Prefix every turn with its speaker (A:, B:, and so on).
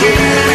A: Yeah.